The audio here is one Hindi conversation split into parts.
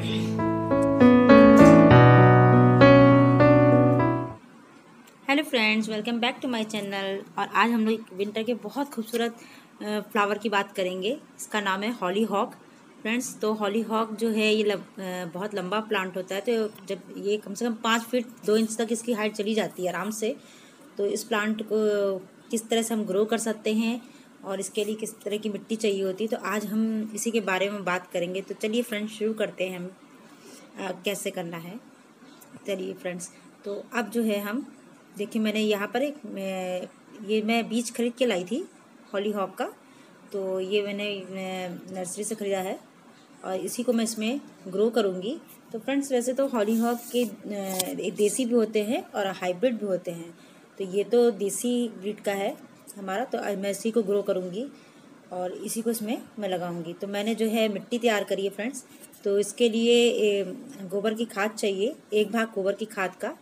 Hello friends welcome back to my channel और आज हम लोग विंटर के बहुत खूबसूरत फ्लावर की बात करेंगे। इसका नाम है हॉली हॉक फ्रेंड्स तो हॉली हॉक जो है ये लब, बहुत लंबा प्लांट होता है तो जब ये कम से कम पाँच फीट दो इंच तक इसकी हाइट चली जाती है आराम से। तो इस प्लांट को किस तरह से हम ग्रो कर सकते हैं और इसके लिए किस तरह की मिट्टी चाहिए होती है तो आज हम इसी के बारे में बात करेंगे। तो चलिए फ्रेंड्स शुरू करते हैं हम। आ, कैसे करना है? चलिए फ्रेंड्स तो अब जो है हम देखिए मैंने यहाँ पर एक मैं, ये मैं बीज खरीद के लाई थी हॉली हॉक का। तो ये मैंने नर्सरी से ख़रीदा है और इसी को मैं इसमें ग्रो करूँगी। तो फ्रेंड्स वैसे तो हॉली हॉक के देसी भी होते हैं और हाइब्रिड भी होते हैं। तो ये तो देसी ब्रीड का है। हमारा तो मैं इसी को ग्रो करूँगी और इसी को इसमें मैं लगाऊँगी। तो मैंने जो है मिट्टी तैयार करी है फ्रेंड्स तो इसके लिए गोबर की खाद चाहिए, एक भाग गोबर की खाद का,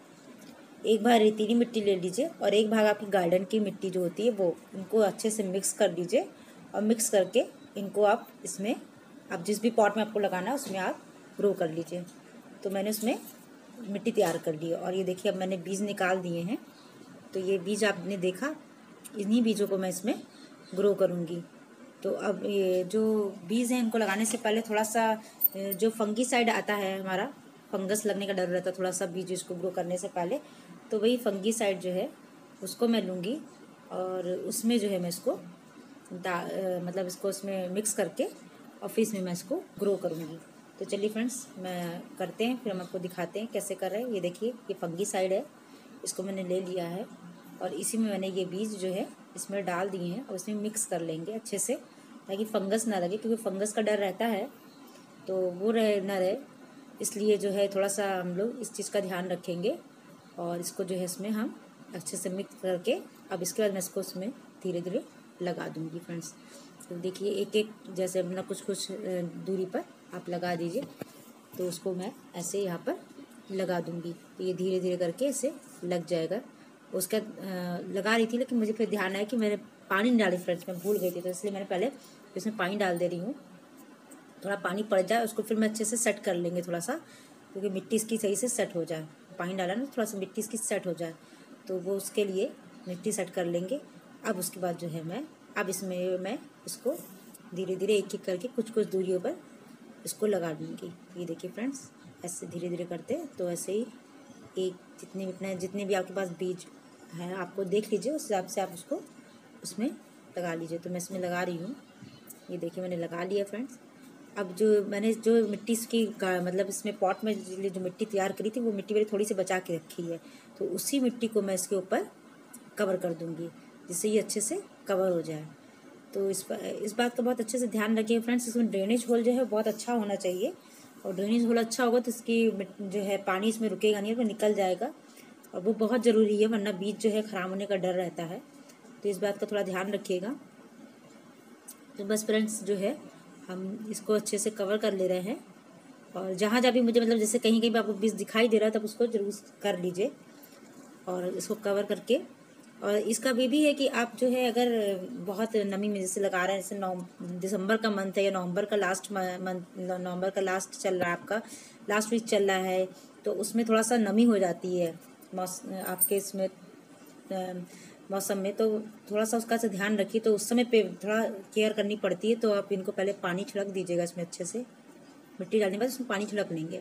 एक भाग रेतीली मिट्टी ले लीजिए और एक भाग आपकी गार्डन की मिट्टी जो होती है वो इनको अच्छे से मिक्स कर लीजिए और मिक्स करके इनको आप इसमें, आप जिस भी पॉट में आपको लगाना है उसमें आप ग्रो कर लीजिए। तो मैंने उसमें मिट्टी तैयार कर ली और ये देखिए अब मैंने बीज निकाल दिए हैं तो ये बीज आपने देखा इन्हीं बीजों को मैं इसमें ग्रो करूँगी। तो अब ये जो बीज हैं इनको लगाने से पहले थोड़ा सा जो फंगी साइड आता है हमारा फंगस लगने का डर रहता है थोड़ा सा बीज इसको ग्रो करने से पहले तो वही फंगी साइड जो है, उसको मैं लूँगी और उसमें जो है मैं इसको दा मतलब इसको उसमें मिक्स करके फिर इसमें मैं इसको ग्रो करूँगी। तो चलिए फ्रेंड्स मैं करते हैं, फिर हम आपको दिखाते हैं कैसे कर रहे हैं। ये देखिए, ये फंगी साइड है, इसको मैंने ले लिया है। और इसी में मैंने ये बीज जो है इसमें डाल दिए हैं और इसमें मिक्स कर लेंगे अच्छे से, ताकि फंगस ना लगे, क्योंकि फंगस का डर रहता है तो वो रहे, ना रहे। इसलिए जो है थोड़ा सा हम लोग इस चीज़ का ध्यान रखेंगे और इसको जो है इसमें हम अच्छे से मिक्स करके, अब इसके बाद मैं इसको उसमें धीरे धीरे लगा दूँगी फ्रेंड्स तो देखिए एक एक जैसे अपना कुछ कुछ दूरी पर आप लगा दीजिए तो उसको मैं ऐसे यहाँ पर लगा दूँगी। तो ये धीरे धीरे करके इसे लग जाएगा। उसका लगा रही थी, लेकिन मुझे फिर ध्यान आया कि मैंने पानी नहीं डाली फ्रेंड्स मैं, भूल गई थी तो इसलिए मैंने पहले इसमें पानी डाल दे रही हूँ। थोड़ा पानी पड़ जाए, उसको फिर मैं अच्छे से सेट कर लेंगे थोड़ा सा, क्योंकि मिट्टी इसकी सही से सेट हो जाए। पानी डाला ना, थोड़ा सा मिट्टी इसकी सेट हो जाए तो वो उसके लिए मिट्टी सेट कर लेंगे। अब उसके बाद जो है मैं, अब इसमें मैं इसको धीरे धीरे एक एक करके कुछ कुछ दूरियों पर इसको लगा दूँगी। ये देखिए फ्रेंड्स, ऐसे धीरे धीरे करते तो ऐसे ही एक जितने भी जितने भी आपके पास बीज है, आपको देख लीजिए, उस हिसाब से आप उसको उसमें लगा लीजिए। तो मैं इसमें लगा रही हूँ। ये देखिए, मैंने लगा लिया फ्रेंड्स। अब जो मैंने जो मिट्टी इसकी मतलब इसमें पॉट में जो मिट्टी तैयार करी थी, वो मिट्टी मेरी थोड़ी सी बचा के रखी है। तो उसी मिट्टी को मैं इसके ऊपर कवर कर दूँगी, जिससे ये अच्छे से कवर हो जाए। तो इस इस बात का बहुत अच्छे से ध्यान रखिए फ्रेंड्स, इसमें ड्रेनेज होल जो है बहुत अच्छा होना चाहिए। और ड्रेनेज होल अच्छा होगा तो इसकी जो है, पानी इसमें रुकेगा नहीं वो निकल जाएगा। और वो बहुत ज़रूरी है, वरना बीज जो है ख़राब होने का डर रहता है। तो इस बात का थोड़ा ध्यान रखिएगा। तो बस फ्रेंड्स, जो है, हम इसको अच्छे से कवर कर ले रहे हैं। और जहाँ जहाँ भी मुझे मतलब जैसे कहीं कहीं आपको बीज दिखाई दे रहा है, तब उसको ज़रूर कर लीजिए। और इसको कवर करके। और इसका भी भी है कि आप जो है, अगर बहुत नमी में जैसे लगा रहे हैं, जैसे नौ, दिसंबर का मंथ है या नवंबर का लास्ट मंथ नवंबर का लास्ट चल रहा है आपका लास्ट वीक चल रहा है तो उसमें थोड़ा सा नमी हो जाती है। मौस, आपके इसमें मौसम में तो थोड़ा सा उसका से ध्यान रखिए तो उस समय पे थोड़ा केयर करनी पड़ती है तो आप इनको पहले पानी छिड़क दीजिएगा इसमें अच्छे से, मिट्टी डालने के बाद उसमें पानी छिड़क लेंगे।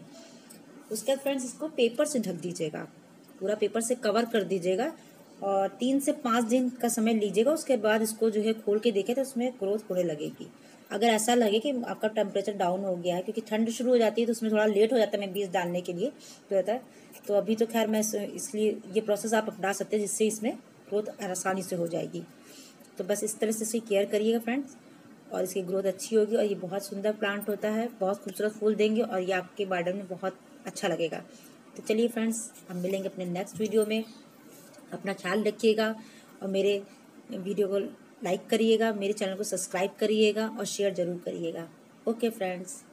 उसके बाद फ्रेंड्स, इसको पेपर से ढक दीजिएगा, पूरा पेपर से कवर कर दीजिएगा और तीन से पाँच दिन का समय लीजिएगा, उसके बाद इसको जो है खोल के देखें तो उसमें ग्रोथ होने लगेगी। अगर ऐसा लगे कि आपका टेम्परेचर डाउन हो गया है, क्योंकि ठंड शुरू हो जाती है तो उसमें थोड़ा लेट हो जाता है मैं बीज डालने के लिए तो रहता है। तो अभी तो खैर मैं इसलिए ये प्रोसेस आप अपना सकते हैं, जिससे इसमें ग्रोथ आसानी से हो जाएगी। तो बस इस तरह से इसकी केयर करिएगा फ्रेंड्स और इसकी ग्रोथ अच्छी होगी, और ये बहुत सुंदर प्लांट होता है, बहुत खूबसूरत फूल देंगे, और ये आपके गार्डन में बहुत अच्छा लगेगा। तो चलिए फ्रेंड्स हम मिलेंगे अपने नेक्स्ट वीडियो में। अपना ख्याल रखिएगा और मेरे वीडियो को लाइक करिएगा, मेरे चैनल को सब्सक्राइब करिएगा और शेयर ज़रूर करिएगा। Okay friends.